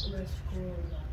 Let's up.